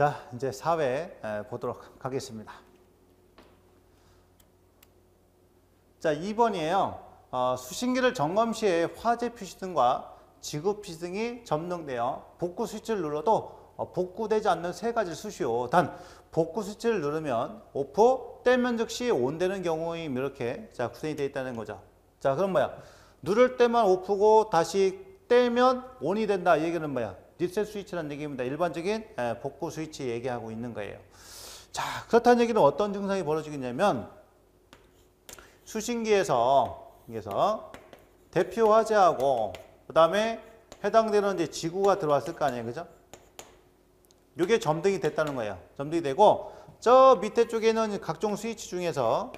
자, 이제 사회 에, 보도록 하겠습니다. 자, 2번이에요. 어, 수신기를 점검 시에 화재 표시 등과 지구 표시 등이 점등되어 복구 스위치를 눌러도 어, 복구되지 않는 세 가지 수시오. 단 복구 스위치를 누르면 오프, 떼면 즉시 온되는 경우임 이렇게 자 구성이 되어 있다는 거죠. 자, 그럼 뭐야? 누를 때만 오프고 다시 떼면 온이 된다. 이 얘기는 뭐야? 리셋 스위치라는 얘기입니다. 일반적인 에, 복구 스위치 얘기하고 있는 거예요. 자, 그렇다는 얘기는 어떤 증상이 벌어지겠냐면 수신기에서 여기서 대표 화재하고 그다음에 해당되는 이제 지구가 들어왔을 거 아니에요. 그죠? 이게 점등이 됐다는 거예요. 점등이 되고 저 밑에 쪽에는 각종 스위치 중에서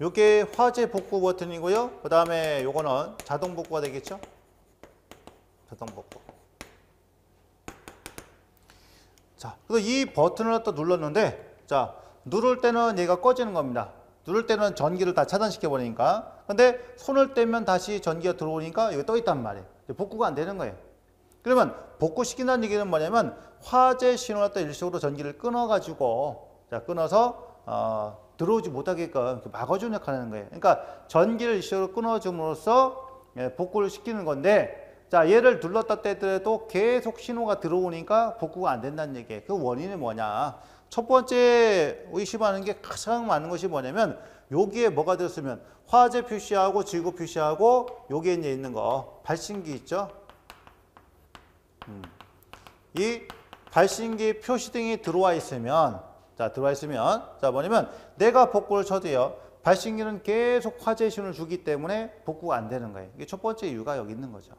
요게 화재 복구 버튼이고요. 그 다음에 요거는 자동 복구가 되겠죠? 자동 복구. 자, 그래서 이 버튼을 또 눌렀는데 자, 누를 때는 얘가 꺼지는 겁니다. 누를 때는 전기를 다 차단시켜 버리니까. 근데 손을 떼면 다시 전기가 들어오니까 여기 떠 있단 말이에요. 복구가 안 되는 거예요. 그러면 복구시킨다는 얘기는 뭐냐면 화재 신호가 또 일시적으로 전기를 끊어가지고 자 끊어서 어, 들어오지 못하게끔 막아주는 역할을 하는 거예요. 그러니까 전기를 일시적으로 끊어줌으로써 예, 복구를 시키는 건데 자 얘를 눌렀다 떼더라도 계속 신호가 들어오니까 복구가 안 된다는 얘기예요. 그 원인이 뭐냐? 첫 번째 의심하는 게 가장 많은 것이 뭐냐면 여기에 뭐가 들었으면 화재 표시하고 지구 표시하고 여기에 이제 있는 거 발신기 있죠? 음. 이 발신기 표시 등이 들어와 있으면 자 들어와 있으면 자 뭐냐면 내가 복구를 쳐도요 발신기는 계속 화재 신호를 주기 때문에 복구가 안 되는 거예요. 이게 첫 번째 이유가 여기 있는 거죠.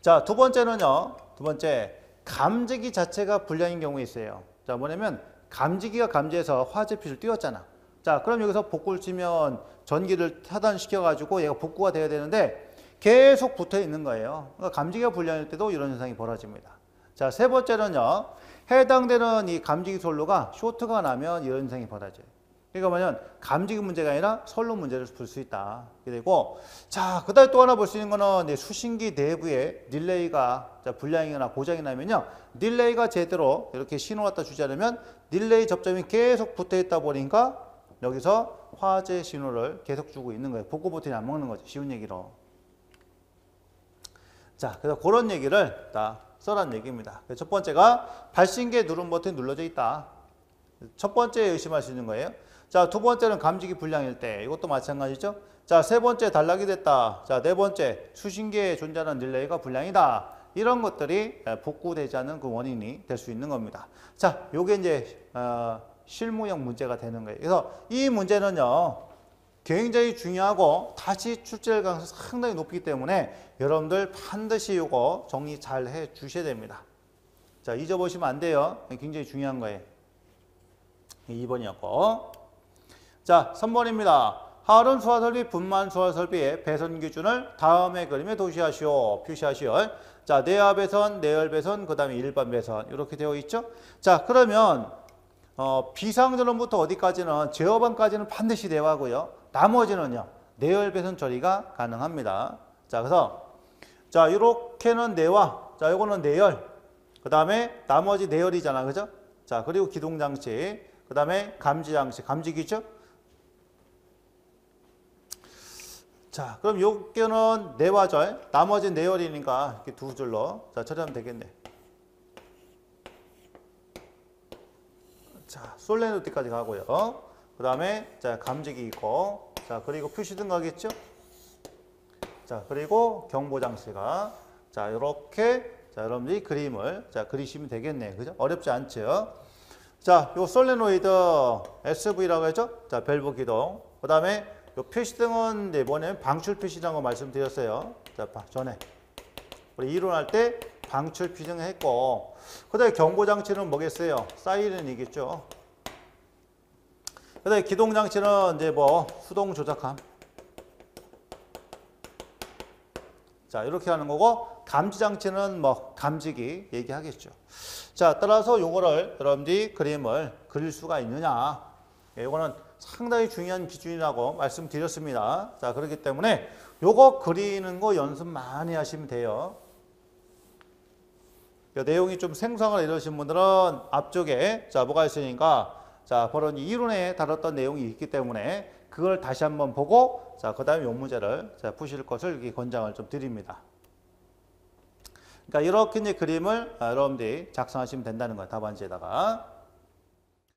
자 두 번째는요 두 번째 감지기 자체가 불량인 경우가 있어요. 자 뭐냐면 감지기가 감지해서 화재 표시를 띄웠잖아. 자 그럼 여기서 복구를 치면 전기를 차단시켜 가지고 얘가 복구가 돼야 되는데 계속 붙어 있는 거예요. 그러니까 감지기가 불량일 때도 이런 현상이 벌어집니다. 자, 세 번째는요. 해당되는 이 감지기 선로가 쇼트가 나면 이런 현상이 벌어져요. 그러니까 뭐냐면 감지기 문제가 아니라 선로 문제를 풀 수 있다. 그리고 자, 그다음에 또 하나 볼 수 있는 거는 수신기 내부에 릴레이가 자, 불량이거나 고장이 나면요. 릴레이가 제대로 이렇게 신호 갖다 주지 않으면 릴레이 접점이 계속 붙어 있다 보니까 여기서 화재 신호를 계속 주고 있는 거예요. 복구 버튼이 안 먹는 거죠. 쉬운 얘기로. 자, 그래서 그런 얘기를 다 써란 얘기입니다. 첫 번째가 발신기에 누른 버튼이 눌러져 있다. 첫 번째 의심할 수 있는 거예요. 자, 두 번째는 감지기 불량일 때. 이것도 마찬가지죠. 자, 세 번째 단락이 됐다. 자, 네 번째 수신기에 존재하는 릴레이가 불량이다. 이런 것들이 복구되지 않는 그 원인이 될 수 있는 겁니다. 자, 요게 이제 어, 실무형 문제가 되는 거예요. 그래서 이 문제는요. 굉장히 중요하고 다시 출제할 가능성이 상당히 높기 때문에 여러분들 반드시 이거 정리 잘 해 주셔야 됩니다. 자, 잊어보시면 안 돼요. 굉장히 중요한 거예요. 2번이었고. 자, 3번입니다. 하른 수화 설비, 분만 수화 설비의 배선 기준을 다음의 그림에 도시하시오. 표시하시오. 자, 내압 배선, 내열 배선, 그 다음에 일반 배선. 이렇게 되어 있죠? 자, 그러면, 어, 비상전원부터 어디까지는, 제어반까지는 반드시 내화고요. 나머지는요, 내열 배선 처리가 가능합니다. 자, 그래서, 자, 이렇게는 내화. 자, 요거는 내열. 그 다음에 나머지 내열이잖아. 그죠? 자, 그리고 기동 장치. 그 다음에 감지 장치. 감지 기죠? 자, 그럼 요거는 내화절. 나머지 내열이니까 이렇게 두 줄로. 자, 처리하면 되겠네. 자, 솔레노티까지 가고요. 그 다음에 자 감지기 있고 자 그리고 표시등 가겠죠? 자 그리고 경보 장치가. 자 이렇게 자 여러분들이 그림을 자 그리시면 되겠네. 그죠? 어렵지 않죠? 자요 솔레노이드 SV라고 했죠? 자 밸브 기동. 그 다음에 요 표시등은 네 뭐냐면 방출 표시라는 거 말씀드렸어요. 자 전에. 우리 이론할 때 방출 표시등 했고. 그 다음에 경보 장치는 뭐겠어요? 사이렌이겠죠 그다음에 기동 장치는 이제 뭐 수동 조작함. 자, 이렇게 하는 거고 감지 장치는 뭐 감지기 얘기하겠죠. 자, 따라서 요거를 여러분들이 그림을 그릴 수가 있느냐. 예, 이거는 상당히 중요한 기준이라고 말씀드렸습니다. 자, 그렇기 때문에 요거 그리는 거 연습 많이 하시면 돼요. 그 내용이 좀 생소하거나 이러신 분들은 앞쪽에 자 뭐가 있으니까 자이 이론에 다뤘던 내용이 있기 때문에 그걸 다시 한번 보고 자 그 다음에 요 문제를 자 푸실 것을 이렇게 권장을 좀 드립니다. 그러니까 이렇게 이제 그림을 아, 여러분들이 작성하시면 된다는 거예요 답안지에다가